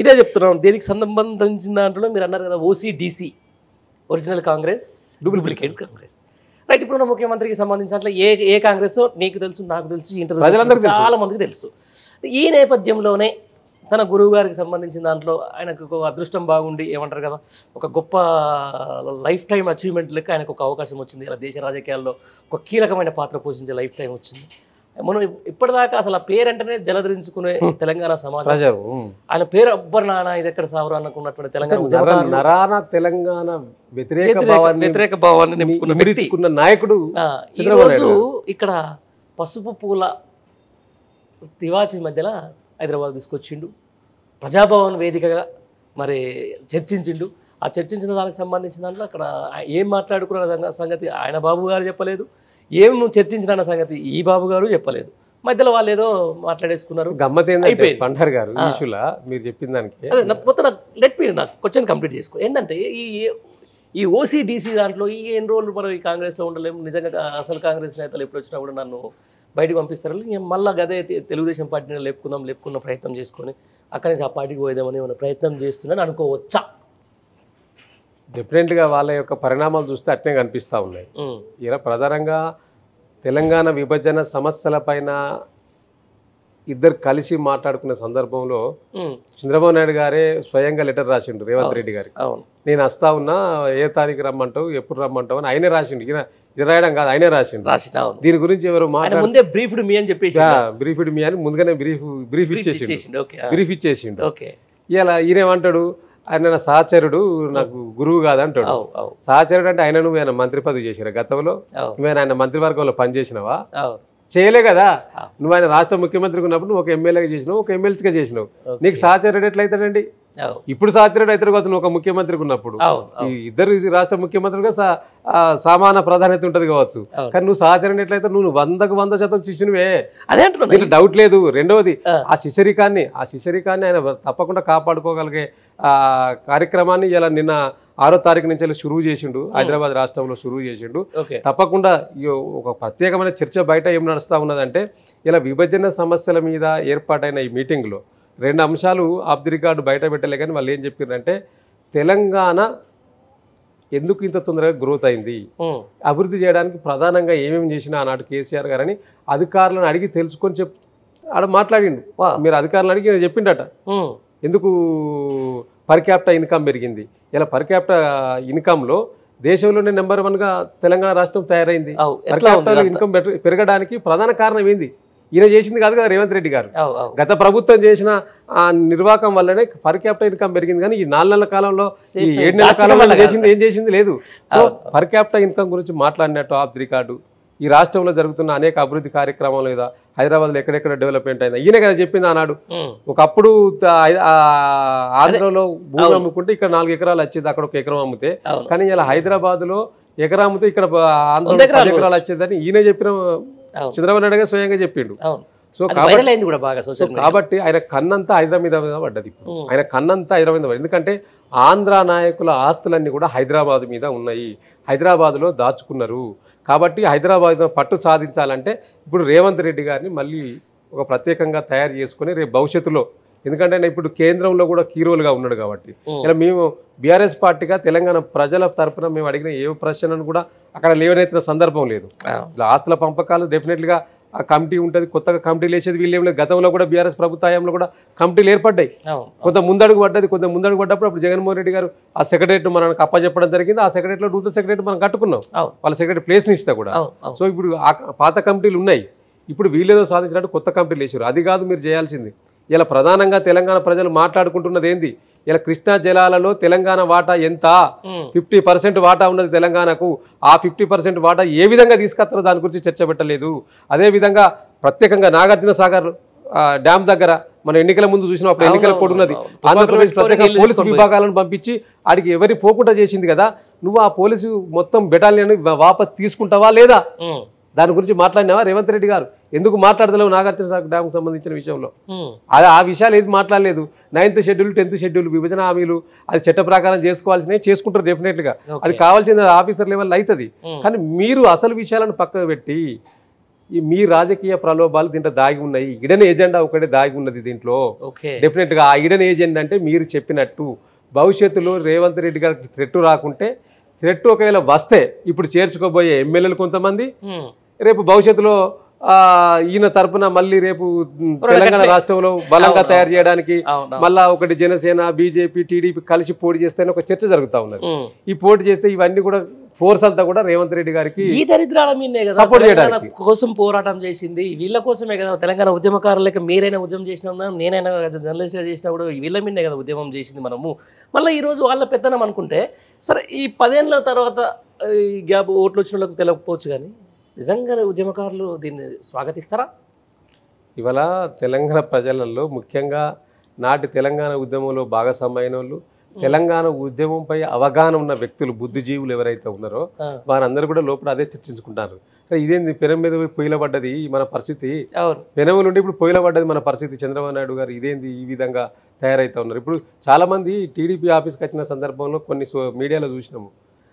ఇదే చెప్తున్నాం. దీనికి సంబంధించిన దాంట్లో మీరు అన్నారు కదా OCDC original Congress duplicate Congress right ఇప్పుడు ఉన్న ముఖ్యమంత్రికి సంబంధించిన దాంట్లో ఏ ఏ కాంగ్రెస్ నీకు తెలుసు నాకు తెలుసు ఇంటర్ ప్రజలందరికీ తెలుసు. చాలా మందికి తెలుసు. ఈ నేపథ్యంలోనే తన గురువు గారికి సంబంధించిన దాంట్లో ఆయనకు ఒక అదృష్టం బాగుండి ఏమంటారు కదా ఒక గొప్ప లైఫ్ టైం అచీవ్మెంట్ లెక్క ఆయనకు ఒక అవకాశం వచ్చింది. ఇలా దేశ రాజకీయాల్లో ఒక కీలకమైన పాత్ర పోషించే లైఫ్ టైం వచ్చింది. మనం ఇప్పటిదాకా అసలు ఆ పేరంటేనే జలధరించుకునే తెలంగాణ సమాజం. ఆయన పేరు అబ్బర్ నాన్న ఇది ఎక్కడ సావరు అనుకున్నటువంటి తెలంగాణ నరాన తెలంగాణ వ్యతిరేక వ్యతిరేక- భావాన్ని నింపుకున్న నాయకుడు ఈరోజు ఇక్కడ పసుపు పూల తివాచి మధ్యలో హైదరాబాద్ తీసుకొచ్చిండు. ప్రజాభవన్ వేదికగా మరి చర్చించిండు. ఆ చర్చించిన దానికి సంబంధించిన దాంట్లో అక్కడ ఏం మాట్లాడుకున్న సంగ- సంగతి ఆయన బాబు గారు చెప్పలేదు. ఏం చర్చించిన సంగతి? ఈ బాబు గారు చెప్పలేదు. మధ్యలో వాళ్ళు ఏదో మాట్లాడేసుకున్నారు. గమ్మత్ ఏంటంటే అయిపోయింది. పండర్ గారు మీరు చెప్పిన దానికి. అదే నా- మొత్తం నాకు లెట్ మీ నాకు. క్వశ్చన్ కంప్లీట్ చేసుకో. ఏంటంటే ఈ ఈ ఓసీడీసీ దాంట్లో ఈ ఎన్ని రోజులు మనం ఈ కాంగ్రెస్లో ఉండలేము నిజంగా అసలు కాంగ్రెస్ నేతలు ఎప్పుడు వచ్చినా కూడా నన్ను బయటకు పంపిస్తారు. మళ్ళీ గదే తెలుగుదేశం పార్టీని లేపుకుందాం లేపుకున్న ప్రయత్నం చేసుకొని అక్కడి నుంచి ఆ పార్టీకి పోయేదామని ఏమైనా ప్రయత్నం చేస్తున్నాను అనుకోవచ్చా? డెఫినెట్గా వాళ్ళ యొక్క పరిణామాలు చూస్తే అట్నే కనిపిస్తూ ఉన్నాయి. ఇలా ప్రధానంగా తెలంగాణ విభజన సమస్యలపైన ఇద్దరు కలిసి మాట్లాడుకున్న సందర్భంలో చంద్రబాబు నాయుడు గారే స్వయంగా లెటర్ రాసిండు రేవంత్ రెడ్డి గారికి. నేను వస్తా ఉన్నా ఏ తారీఖు రమ్మంటావు ఎప్పుడు రమ్మంటావు అని ఆయనే రాసిండు. ఈయన ఇది రాయడం కాదు ఆయనే రాసిండు. దీని గురించి ఎవరు మాట్లాడు బ్రీఫ్డ్ మీ అని చెప్పేసి బ్రీఫ్ మీ అని ముందుగానే బ్రీఫ్ బ్రీఫ్ ఇచ్చేసిండు. బ్రీఫ్ ఇచ్చేసిండు. ఇలా ఈయనేమంటాడు? ఆయన నా సహచరుడు నాకు గురువు కాదంటాడు. సహచరుడు అంటే ఆయన నువ్వు ఆయన మంత్రి పదవి చేసిరా గతంలో. నువ్వు ఆయన మంత్రివర్గంలో పనిచేసినావా? చేయలే కదా. నువ్వు ఆయన రాష్ట్ర ముఖ్యమంత్రిగా ఉన్నప్పుడు నువ్వు ఒక ఎమ్మెల్యేగా చేసినావు ఒక ఎమ్మెల్సీగా చేసినావు. నీకు సహచరుడు ఎట్లయితాడండి? ఇప్పుడు కావచ్చు నువ్వు ఒక ముఖ్యమంత్రికి ఉన్నప్పుడు ఇద్దరు రాష్ట్ర ఆ, సమాన ప్రాధాన్యత ఉంటుంది కావచ్చు. కానీ నువ్వు సహచరుడు ఎట్లయితే నువ్వు వందకు వంద శాతం శిష్యునివే. అదే డౌట్ లేదు. రెండవది ఆ. శిశరికాన్ని ఆ శిశరికాన్ని ఆయన తప్పకుండా కాపాడుకోగలిగే ఆ కార్యక్రమాన్ని ఇలా నిన్న ఆరో తారీఖు నుంచి షురువు చేసిండు. హైదరాబాద్ రాష్ట్రంలో షురువు చేసిండు. తప్పకుండా ఒక ప్రత్యేకమైన చర్చ బయట ఏం నడుస్తూ ఉన్నదంటే ఇలా విభజన సమస్యల మీద ఏర్పాటైన ఈ మీటింగ్లో రెండు అంశాలు ఆఫ్ ది రికార్డు బయట పెట్టలే కానీ వాళ్ళు ఏం చెప్పారంటే తెలంగాణ ఎందుకు ఇంత తొందరగా గ్రోత్ అయింది? అభివృద్ధి చేయడానికి ప్రధానంగా ఏమేమి చేసినా ఆనాడు కేసీఆర్ గారని అధికారులను అడిగి తెలుసుకొని చెప్ ఆడ మాట్లాడిండు. మీరు అధికారులను అడిగి చెప్పిండట. ఎందుకు పర్ క్యాపిటల్ ఇన్కమ్ పెరిగింది? ఇలా పర్ క్యాపిటల్ ఇన్కమ్లో దేశంలోనే నెంబర్ వన్గా తెలంగాణ రాష్ట్రం తయారైంది? ఇన్కమ్ పెరగడానికి ప్రధాన కారణం ఏంది? ఈయన చేసింది కాదు కదా రేవంత్ రెడ్డి గారు. గత ప్రభుత్వం చేసిన ఆ నిర్వాహకం వల్లనే పర్ క్యాపిటల్ ఇన్కమ్ పెరిగింది కానీ ఈ నాలుగు నెలల కాలంలో ఈ ఏడు నెలల కాలంలో చేసింది ఏం చేసింది లేదు. సో. పర్ క్యాపిటల్ ఇన్కమ్ గురించి మాట్లాడినట్టు ఆఫ్ ది రికార్డు. ఈ రాష్ట్రంలో జరుగుతున్న అనేక అభివృద్ధి కార్యక్రమాల మీద హైదరాబాద్లో ఎక్కడెక్కడ డెవలప్మెంట్ అయింది. ఈయన కదా చెప్పింది ఆనాడు. ఒకప్పుడు ఆంధ్రలో భూమి అమ్ముకుంటే ఇక్కడ నాలుగు ఎకరాలు వచ్చేది అక్కడ ఒక ఎకరం అమ్మితే. కానీ ఇలా హైదరాబాద్లో ఎకరా అమ్మితే ఇక్కడ వంద ఎకరాలు వచ్చేదని ఈయన చెప్పిన చంద్రబాబు నాయుడు గారు స్వయంగా చెప్పిండు. సో కాబట్టి కూడా బాగా కాబట్టి ఆయన కన్నంతా హైదరాబాద్ మీద పడ్డది. ఆయన కన్నంతా హైదరాబాద్ మీద. ఎందుకంటే ఆంధ్ర నాయకుల ఆస్తులన్నీ కూడా హైదరాబాద్ మీద ఉన్నాయి. హైదరాబాద్లో దాచుకున్నారు. కాబట్టి హైదరాబాద్ పట్టు సాధించాలంటే ఇప్పుడు రేవంత్ రెడ్డి గారిని మళ్ళీ ఒక ప్రత్యేకంగా తయారు చేసుకుని రేపు భవిష్యత్తులో ఎందుకంటే ఆయన ఇప్పుడు కేంద్రంలో కూడా కీ రోల్గా ఉన్నాడు కాబట్టి. ఇలా మేము బీఆర్ఎస్ పార్టీగా తెలంగాణ ప్రజల తరపున మేము అడిగిన ఏ ప్రశ్నను కూడా అక్కడ లేవనెత్తిన సందర్భం లేదు. ఆస్తుల పంపకాలు డెఫినెట్గా ఆ కమిటీ ఉంటుంది కొత్తగా కమిటీలు వేసేది వీళ్ళు లేదు. గతంలో కూడా బీఆర్ఎస్ ప్రభుత్వ హయాంలో కూడా కమిటీలు ఏర్పడ్డాయి. కొంత ముందడుగు పడ్డది కొంత ముందడుగు పడ్డప్పుడు అప్పుడు జగన్మోహన్ రెడ్డి గారు ఆ సెక్రటరేట్ మనకు అప్పచెప్పడం జరిగింది. ఆ సెక్రటరీలో నూతన సెక్రటరీ మనం కట్టుకున్నాం. వాళ్ళ సెక్రటరీ ప్లేస్ని ఇస్తా కూడా. సో ఇప్పుడు ఆ పాత కమిటీలు ఉన్నాయి. ఇప్పుడు వీళ్ళేదో సాధించినట్టు కొత్త కమిటీలు వేసారు అది కాదు మీరు చేయాల్సింది. ఇలా ప్రధానంగా తెలంగాణ ప్రజలు మాట్లాడుకుంటున్నది ఏంది? ఇలా కృష్ణా జలాలలో తెలంగాణ వాటా ఎంత. ఫిఫ్టీ పర్సెంట్ వాటా ఉన్నది తెలంగాణకు. ఆ ఫిఫ్టీ పర్సెంట్ వాటా ఏ విధంగా తీసుకొస్తారో దాని గురించి చర్చ పెట్టలేదు. అదేవిధంగా ప్రత్యేకంగా నాగార్జున సాగర్ డ్యామ్ దగ్గర మన ఎన్నికల ముందు చూసిన అప్పుడు ఎన్నికల కోడ్ ఉన్నది. ఆంధ్రప్రదేశ్ ప్రత్యేక పోలీసు విభాగాలను పంపించి ఆడికి ఎవరి పోకుండా చేసింది కదా? నువ్వు ఆ పోలీసు మొత్తం బెటాలియన్ వాపస్ తీసుకుంటావా లేదా. దాని గురించి మాట్లాడినావా? రేవంత్ రెడ్డి గారు. ఎందుకు మాట్లాడదలేవు నాగార్జున సాగర్ డ్యామ్ సంబంధించిన విషయంలో. అది ఆ విషయాలు ఏది మాట్లాడలేదు. నైన్త్ షెడ్యూల్ టెన్త్ షెడ్యూల్ విభజన హామీలు అది చట్ట ప్రకారం చేసుకోవాల్సినవి చేసుకుంటారు డెఫినెట్గా. అది కావాల్సిన ఆఫీసర్ లెవెల్ అవుతుంది. కానీ మీరు అసలు విషయాలను పక్కకు పెట్టి మీ రాజకీయ ప్రలోభాలు దీంట్లో దాగి ఉన్నాయి. ఇడన్ ఎజెండా ఒకటే దాగి ఉన్నది దీంట్లో. డెఫినెట్గా ఆ ఇడన్ ఏజెండా అంటే మీరు చెప్పినట్టు భవిష్యత్తులో రేవంత్ రెడ్డి గారికి థ్రెట్ రాకుంటే థ్రెట్ ఒకవేళ వస్తే ఇప్పుడు చేర్చుకోబోయే ఎమ్మెల్యేలు కొంతమంది. రేపు భవిష్యత్తులో ఆ, ఈయన తరపున మళ్ళీ రేపు తెలంగాణ. రాష్ట్రంలో బలంగా తయారు చేయడానికి మళ్ళా ఒకటి జనసేన బీజేపీ టీడీపీ కలిసి పోటీ చేస్తేనే ఒక చర్చ జరుగుతూ ఉన్నది. ఈ పోటీ చేస్తే ఇవన్నీ కూడా ఫోర్స్ అంతా కూడా రేవంత్ రెడ్డి గారికి ఈ దరిద్రాల మీదే కదా తెలంగాణ చేయడానికి. కోసం పోరాటం చేసింది. వీళ్ళ కోసమే కదా తెలంగాణ ఉద్యమకారులకి మీరైనా ఉద్యమం చేసినా నేనైనా జర్నలిస్ట్ చేసినా కూడా వీళ్ళ మీదే కదా ఉద్యమం చేసింది మనము. మళ్ళీ ఈ రోజు వాళ్ళ పెత్తనం అనుకుంటే సరే ఈ పదేళ్ళ తర్వాత ఈ గ్యాప్ ఓట్లు వచ్చిన వాళ్ళకి తెలియకపోవచ్చు కానీ నిజంగా ఉద్యమకారులు దీన్ని స్వాగతిస్తారా? ఇవాళ తెలంగాణ ప్రజలలో ముఖ్యంగా నాటి తెలంగాణ ఉద్యమంలో భాగస్వామ్యమైన వాళ్ళు తెలంగాణ ఉద్యమంపై అవగాహన ఉన్న వ్యక్తులు బుద్ధిజీవులు ఎవరైతే ఉన్నారో వారందరూ కూడా లోపల అదే చర్చించుకుంటారు. ఇదేంది పెనం మీద పోయి పొయ్యిల పడ్డది మన పరిస్థితి? పెనము నుండి ఇప్పుడు పొయ్యిల పడ్డది మన పరిస్థితి చంద్రబాబు నాయుడు గారు ఇదేంది ఈ విధంగా తయారైతే ఉన్నారు. ఇప్పుడు చాలామంది టీడీపీ ఆఫీస్కి వచ్చిన సందర్భంలో కొన్ని మీడియాలో చూసినాము.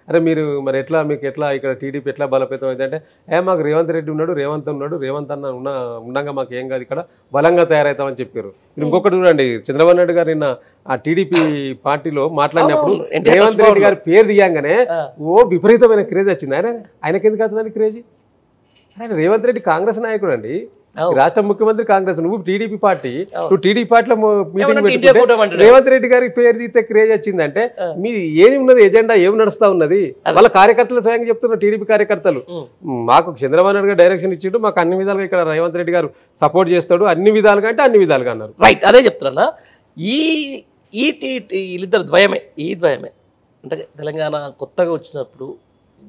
అరే మీరు మరి ఎట్లా మీకు ఎట్లా ఇక్కడ టీడీపీ ఎట్లా బలోపేతం అయిందంటే ఏ మాకు రేవంత్ రెడ్డి ఉన్నాడు రేవంత్ ఉన్నాడు రేవంత్ అన్న ఉన్న ఉండగా మాకు ఏం కాదు ఇక్కడ బలంగా తయారవుతామని చెప్పారు. ఇంకొకటి చూడండి చంద్రబాబు నాయుడు గారు నిన్న ఆ టీడీపీ పార్టీలో మాట్లాడినప్పుడు రేవంత్ రెడ్డి గారి పేరు దిగాగానే ఓ విపరీతమైన క్రేజ్ వచ్చింది. ఆయన ఆయనకి ఎందుకు అవుతుందండి క్రేజ్? ఆయన రేవంత్ రెడ్డి కాంగ్రెస్ నాయకుడు అండి. రాష్ట్ర ముఖ్యమంత్రి కాంగ్రెస్ నువ్వు టీడీపీ పార్టీ అవును. నువ్వు టీడీపీ పార్టీలో మీటింగ్. రేవంత్ రెడ్డి గారికి పేరు తీస్తే క్రేజ్ వచ్చిందంటే ఆ. మీ ఏది ఉన్నది ఎజెండా ఏం నడుస్తా ఉన్నది? వాళ్ళ కార్యకర్తలు స్వయంగా చెప్తున్నారు టీడీపీ కార్యకర్తలు. ఉమ్, మాకు చంద్రబాబు నాయుడు గారు డైరెక్షన్ ఇచ్చిండు మాకు అన్ని విధాలుగా ఇక్కడ రేవంత్ రెడ్డి గారు సపోర్ట్ చేస్తాడు అన్ని విధాలుగా అంటే అన్ని విధాలుగా అన్నారు. రైట్ అదే చెప్తున్నా ఈ వీళ్ళిద్దరు ద్వయమే ఈ ద్వయమే. అంటే తెలంగాణ కొత్తగా వచ్చినప్పుడు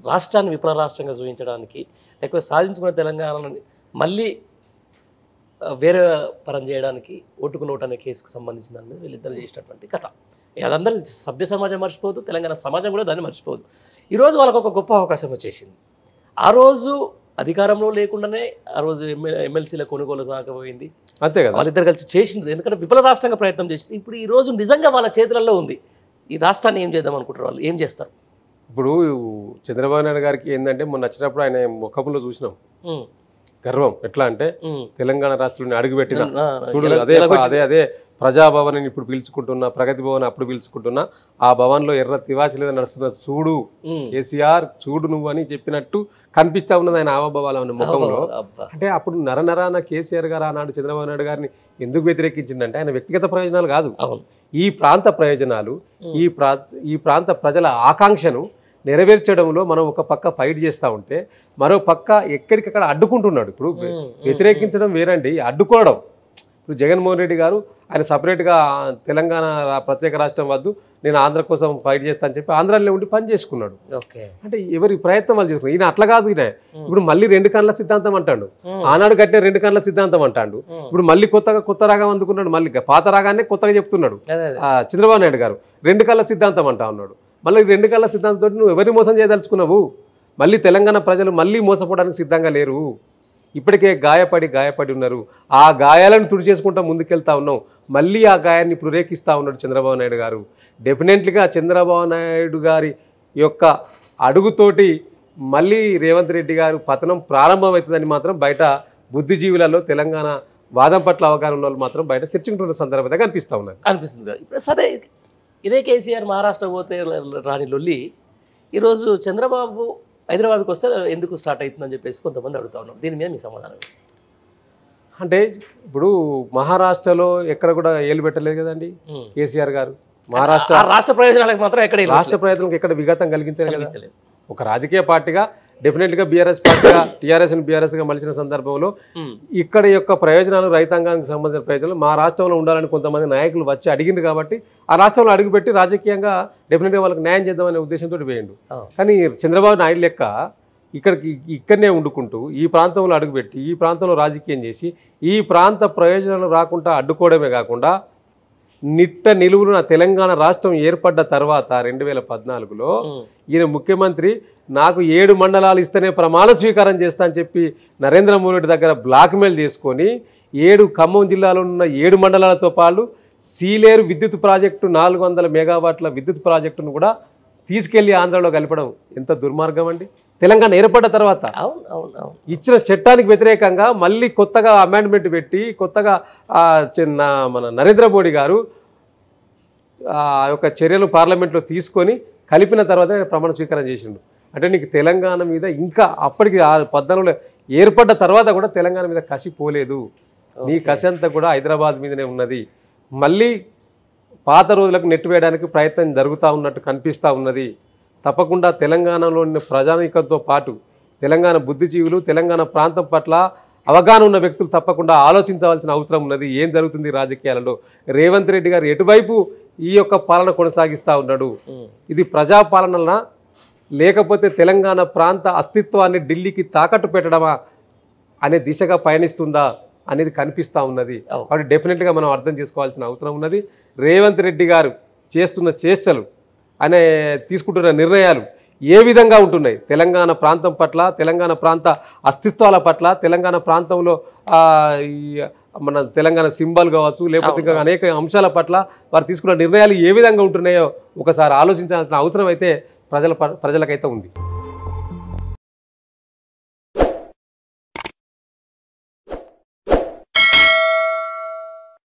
రాష్ట్రాన్ని విప్లవ రాష్ట్రంగా చూపించడానికి లేకపోతే సాధించుకున్న తెలంగాణని మళ్ళీ వేరే పరం చేయడానికి ఓటుకు నోటు అనే కేసుకు సంబంధించిన దాని మీద వీళ్ళిద్దరు చేసినటువంటి కథ. అదందరూ సభ్య సమాజం మర్చిపోదు తెలంగాణ సమాజం కూడా దాన్ని మర్చిపోదు. ఈరోజు వాళ్ళకు ఒక గొప్ప అవకాశం వచ్చేసింది. ఆ రోజు అధికారంలో లేకుండానే ఆ రోజు ఎమ్మె ఎమ్మెల్సీల కొనుగోలు సాగపోయింది అంతే కదా? వాళ్ళిద్దరు కలిసి చేసిండ్రు. ఎందుకంటే విప్లవ రాష్ట్రంగా ప్రయత్నం చేసింది ఇప్పుడు ఈ రోజు నిజంగా వాళ్ళ చేతులలో ఉంది. ఈ రాష్ట్రాన్ని ఏం చేద్దాం అనుకుంటారు వాళ్ళు? ఏం చేస్తారు? ఇప్పుడు చంద్రబాబు నాయుడు గారికి ఏంటంటే మొన్న వచ్చినప్పుడు ఆయన ముఖంలో చూసినాం. గర్వం ఎట్లా అంటే. తెలంగాణ రాష్ట్రంలో అడుగుపెట్టిన చూడు అదే అదే అదే ప్రజాభవన్ ఇప్పుడు పిలుచుకుంటున్నా ప్రగతి భవన్ అప్పుడు పిలుచుకుంటున్నా ఆ భవన్లో ఎర్ర తివాచి మీద నడుస్తున్న చూడు. కేసీఆర్ చూడు నువ్వు అని చెప్పినట్టు కనిపిస్తా ఉన్నది ఆయన ఆవభావాల ముఖంలో. అంటే అప్పుడు నరనరాన కేసీఆర్ గారు ఆనాడు చంద్రబాబు నాయుడు గారిని ఎందుకు వ్యతిరేకించిందంటే ఆయన వ్యక్తిగత ప్రయోజనాలు కాదు ఈ ప్రాంత ప్రయోజనాలు ఈ ప్రా ఈ ప్రాంత ప్రజల ఆకాంక్షను నెరవేర్చడంలో మనం ఒక పక్క ఫైట్ చేస్తూ ఉంటే మరో పక్క ఎక్కడికక్కడ అడ్డుకుంటున్నాడు. ఇప్పుడు వ్యతిరేకించడం వేరండి అడ్డుకోవడం. ఇప్పుడు జగన్మోహన్ రెడ్డి గారు ఆయన సపరేట్గా తెలంగాణ ప్రత్యేక రాష్ట్రం వద్దు నేను ఆంధ్ర కోసం ఫైట్ చేస్తా అని చెప్పి ఆంధ్రాలో ఉండి పని చేసుకున్నాడు. అంటే ఎవరి ప్రయత్నం వాళ్ళు చేసుకున్నారు. ఈయన అట్లా కాదు ఈయన. ఇప్పుడు మళ్ళీ రెండు కళ్ళ సిద్ధాంతం అంటాడు. ఆనాడు కట్టిన రెండు కళ్ళ సిద్ధాంతం అంటాడు. ఇప్పుడు మళ్ళీ కొత్తగా కొత్త రాగం అందుకున్నాడు. మళ్ళీ పాత రాగానే కొత్తగా చెప్తున్నాడు. చంద్రబాబు నాయుడు గారు రెండు కళ్ళ సిద్ధాంతం అంటా ఉన్నాడు. మళ్ళీ రెండు కళ్ళ సిద్ధాంతంతో నువ్వు ఎవరిని మోసం చేయదలుచుకున్నావు? మళ్ళీ తెలంగాణ ప్రజలు మళ్ళీ మోసపోవడానికి సిద్ధంగా లేరు. ఇప్పటికే గాయపడి గాయపడి ఉన్నారు. ఆ గాయాలను తుడిచేసుకుంటూ ముందుకెళ్తా ఉన్నాం మళ్ళీ ఆ గాయాన్ని ప్రేరేకిస్తూ ఉన్నాడు చంద్రబాబు నాయుడు గారు. డెఫినెట్లీగా చంద్రబాబు నాయుడు గారి యొక్క అడుగుతోటి మళ్ళీ రేవంత్ రెడ్డి గారు పతనం ప్రారంభమవుతుందని మాత్రం బయట బుద్ధిజీవులలో తెలంగాణ వాదం పట్ల అవగాహన ఉన్న వాళ్ళు మాత్రం బయట చర్చించుకుంటున్న సందర్భంగా కనిపిస్తూ ఉన్నారు అనిపిస్తుంది ఇప్పుడు సరే ఇదే కేసీఆర్ మహారాష్ట్ర పోతే రాని లొల్లి ఈరోజు చంద్రబాబు హైదరాబాద్కి వస్తే ఎందుకు స్టార్ట్ అవుతుందని చెప్పేసి కొంతమంది అడుగుతా ఉన్నారు. దీని మీద మీ సమాధానం? అంటే ఇప్పుడు మహారాష్ట్రలో ఎక్కడ కూడా ఏలు పెట్టలేదు కదండి. కేసీఆర్ గారు. మహారాష్ట్ర రాష్ట్ర ప్రయోజనాలకు మాత్రం ఎక్కడ రాష్ట్ర ప్రయత్నాలకు ఎక్కడ విఘాతం కనిపించలేదు ఒక రాజకీయ పార్టీగా డెఫినెట్గా బీఆర్ఎస్ పార్టీగా టీఆర్ఎస్ బీఆర్ఎస్గా మలిచిన సందర్భంలో ఉమ్. ఇక్కడ యొక్క ప్రయోజనాలు రైతాంగానికి సంబంధించిన ప్రయోజనాలు మా రాష్ట్రంలో ఉండాలని కొంతమంది నాయకులు వచ్చి అడిగింది కాబట్టి ఆ రాష్ట్రంలో అడుగుపెట్టి రాజకీయంగా డెఫినెట్గా వాళ్ళకి న్యాయం చేద్దామనే ఉద్దేశంతో వేయండు. కానీ చంద్రబాబు నాయుడు లెక్క ఇక్కడికి ఇక్కడనే వండుకుంటూ ఈ ప్రాంతంలో అడుగుపెట్టి ఈ ప్రాంతంలో రాజకీయం చేసి ఈ ప్రాంత ప్రయోజనాలు రాకుండా అడ్డుకోవడమే కాకుండా నిట్ట నిలువున తెలంగాణ రాష్ట్రం ఏర్పడ్డ తర్వాత రెండు వేల పద్నాలుగులో. ఈయన ముఖ్యమంత్రి నాకు ఏడు మండలాలు ఇస్తేనే ప్రమాణ స్వీకారం చేస్తా అని చెప్పి నరేంద్ర మోడీ దగ్గర బ్లాక్మెయిల్ చేసుకొని ఏడు ఖమ్మం జిల్లాలో ఉన్న ఏడు మండలాలతో పాటు సీలేరు విద్యుత్ ప్రాజెక్టు నాలుగు వందల మెగావాట్ల విద్యుత్ ప్రాజెక్టును కూడా తీసుకెళ్ళి ఆంధ్రలో కలపడం ఎంత దుర్మార్గం అండి తెలంగాణ ఏర్పడ్డ తర్వాత అవును అవును అవును. ఇచ్చిన చట్టానికి వ్యతిరేకంగా మళ్ళీ కొత్తగా అమెండ్మెంట్ పెట్టి కొత్తగా చిన్న మన నరేంద్ర మోడీ గారు ఆ యొక్క చర్యలు పార్లమెంట్లో తీసుకొని కలిపిన తర్వాత ప్రమాణ స్వీకారం చేసిండు. అంటే నీకు తెలంగాణ మీద ఇంకా అప్పటికి ఆ పద్నాలుగులో ఏర్పడ్డ తర్వాత కూడా తెలంగాణ మీద కసి పోలేదు. నీ కసి అంతా కూడా హైదరాబాద్ మీదనే ఉన్నది. మళ్ళీ పాత రోజులకు నెట్టివేయడానికి ప్రయత్నం జరుగుతూ ఉన్నట్టు కనిపిస్తూ ఉన్నది. తప్పకుండా తెలంగాణలోని ప్రజానీకంతో పాటు తెలంగాణ బుద్ధిజీవులు తెలంగాణ ప్రాంతం పట్ల అవగాహన ఉన్న వ్యక్తులు తప్పకుండా ఆలోచించవలసిన అవసరం ఉన్నది. ఏం జరుగుతుంది రాజకీయాలలో? రేవంత్ రెడ్డి గారు ఎటువైపు ఈ యొక్క పాలన కొనసాగిస్తూ ఉన్నాడు. ఇది ప్రజాపాలన లేకపోతే తెలంగాణ ప్రాంత అస్తిత్వాన్ని ఢిల్లీకి తాకట్టు పెట్టడమా అనే దిశగా పయనిస్తుందా అనేది కనిపిస్తూ ఉన్నది. కాబట్టి డెఫినెట్గా మనం అర్థం చేసుకోవాల్సిన అవసరం ఉన్నది. రేవంత్ రెడ్డి గారు చేస్తున్న చేష్టలు అనే తీసుకుంటున్న నిర్ణయాలు ఏ విధంగా ఉంటున్నాయి? తెలంగాణ ప్రాంతం పట్ల తెలంగాణ ప్రాంత అస్తిత్వాల పట్ల తెలంగాణ ప్రాంతంలో మన తెలంగాణ సింబల్ కావచ్చు లేకపోతే ఇంకా అనేక అంశాల పట్ల వారు తీసుకున్న నిర్ణయాలు ఏ విధంగా ఉంటున్నాయో ఒకసారి ఆలోచించాల్సిన అవసరం అయితే ప్రజల ప- ప్రజలకైతే ఉంది.